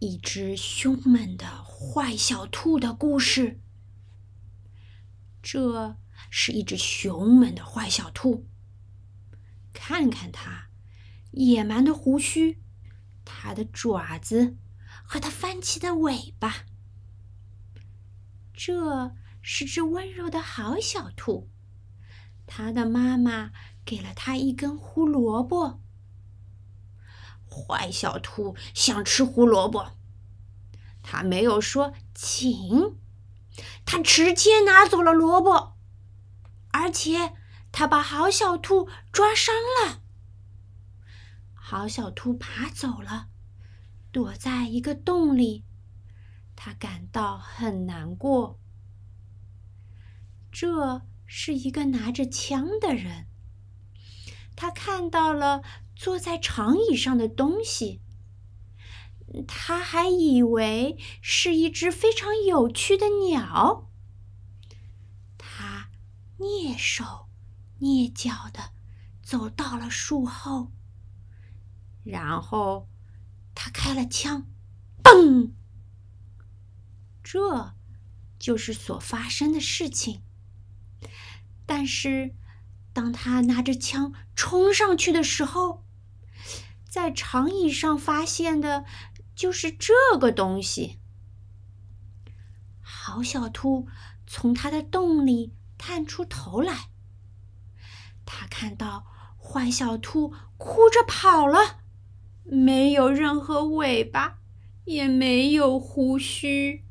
一只凶猛的坏小兔的故事。这是一只凶猛的坏小兔。看看它野蛮的胡须，它的爪子和它翻起的尾巴。这是只温柔的好小兔。它的妈妈给了它一根胡萝卜。坏小兔想吃胡萝卜，他没有说请，他直接拿走了萝卜，而且他把好小兔抓伤了。好小兔爬走了，躲在一个洞里，他感到很难过。这是一个拿着枪的人，他看到了。坐在长椅上的东西，他还以为是一只非常有趣的鸟。他蹑手蹑脚的走到了树后，然后他开了枪，嘣！这就是所发生的事情。但是，当他拿着枪冲上去的时候，在长椅上发现的就是这个东西。好小兔从它的洞里探出头来，他看到坏小兔哭着跑了，没有任何尾巴，也没有胡须。